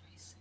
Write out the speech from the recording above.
boundaries.